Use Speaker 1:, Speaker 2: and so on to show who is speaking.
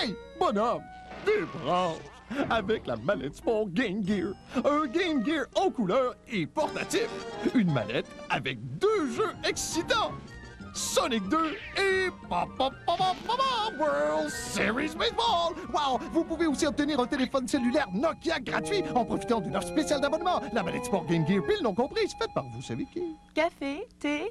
Speaker 1: Hey, bonhomme, des branches avec la mallette Sport Game Gear. Un Game Gear en couleur et portatif. Une mallette avec deux jeux excitants. Sonic 2 et pa, pa, pa, World Series Baseball. Wow! Vous pouvez aussi obtenir un téléphone cellulaire Nokia gratuit en profitant d'une offre spéciale d'abonnement. La mallette Sport Game Gear pile non comprise, faite par vous savez qui?
Speaker 2: Café, thé,